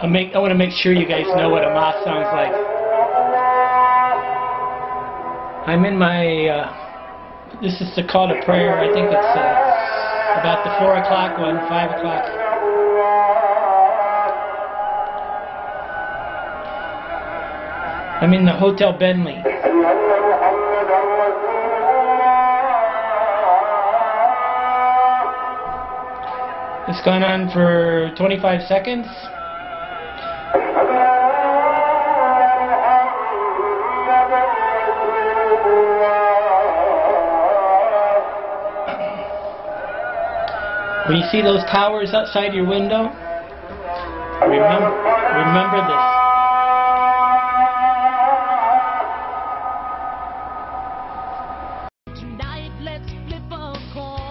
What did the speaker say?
I make I want to make sure you guys know what a mosque sounds like. I'm in my. Uh, this is the call to prayer. I think it's uh, about the four o'clock one, five o'clock. I'm in the Hotel Bentley. It's gone on for 25 seconds. When you see those towers outside your window, remember, remember this. let's flip a coin.